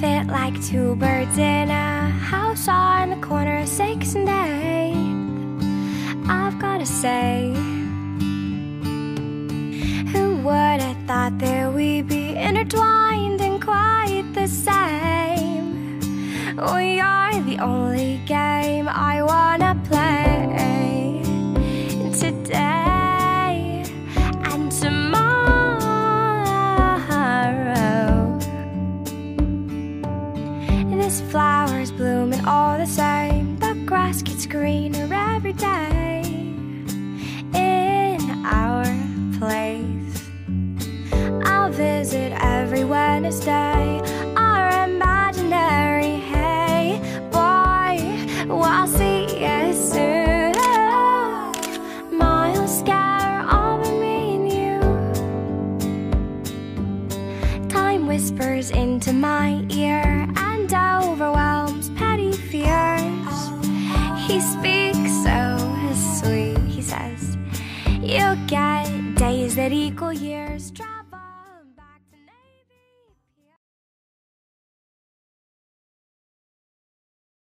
sit like two birds in a house on the corner of 6th and 8th. I've gotta say, who would have thought that we'd be intertwined and quite the same? We are the only game I wanna play today This flower's blooming all the same. The grass gets greener every day in our place. I'll visit every Wednesday. Our imaginary hey boy, well, see you soon. Miles scatter over me and you. Time whispers into my ear and overwhelms He speaks so sweet, he says, You'll get days that equal years.